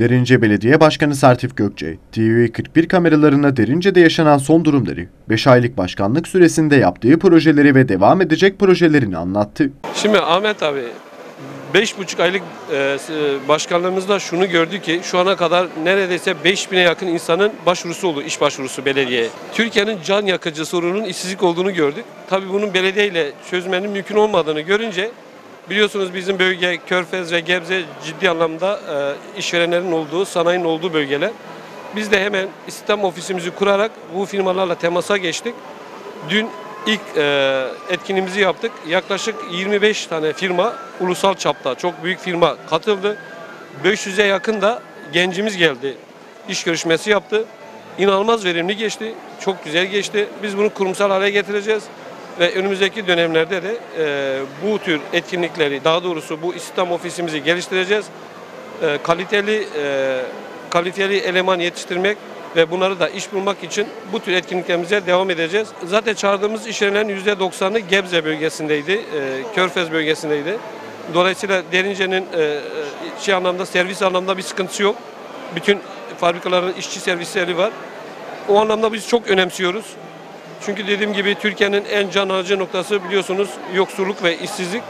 Derince Belediye Başkanı Sertif Gökçe, TV41 kameralarına Derince'de yaşanan son durumları, 5 aylık başkanlık süresinde yaptığı projeleri ve devam edecek projelerini anlattı. Şimdi Ahmet abi 5,5 aylık e, başkanlığımızda şunu gördük ki şu ana kadar neredeyse 5000'e yakın insanın başvurusu oldu, iş başvurusu belediyeye. Türkiye'nin can yakıcı sorunun işsizlik olduğunu gördük. Tabii bunun belediyeyle çözmenin mümkün olmadığını görünce biliyorsunuz bizim bölge Körfez ve Gebze ciddi anlamda e, işverenlerin olduğu, sanayinin olduğu bölgeler. Biz de hemen istihdam ofisimizi kurarak bu firmalarla temasa geçtik. Dün ilk e, etkinliğimizi yaptık. Yaklaşık 25 tane firma ulusal çapta çok büyük firma katıldı. 500'e yakın da gencimiz geldi. İş görüşmesi yaptı. İnanılmaz verimli geçti. Çok güzel geçti. Biz bunu kurumsal hale getireceğiz. Ve önümüzdeki dönemlerde de e, bu tür etkinlikleri, daha doğrusu bu istihdam ofisimizi geliştireceğiz. E, kaliteli e, kaliteli eleman yetiştirmek ve bunları da iş bulmak için bu tür etkinliklerimize devam edeceğiz. Zaten çağırdığımız işverenlerin %90'ı Gebze bölgesindeydi, e, Körfez bölgesindeydi. Dolayısıyla Derince'nin e, e, şey anlamda servis anlamda bir sıkıntısı yok. Bütün fabrikaların işçi servisleri var. O anlamda biz çok önemsiyoruz. Çünkü dediğim gibi Türkiye'nin en can alıcı noktası biliyorsunuz yoksulluk ve işsizlik.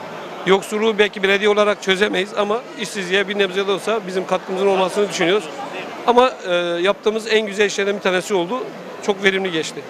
Yoksulluğu belki belediye olarak çözemeyiz ama işsizliğe bir nebze de olsa bizim katkımızın olmasını düşünüyoruz. Ama e, yaptığımız en güzel işlerden bir tanesi oldu. Çok verimli geçti.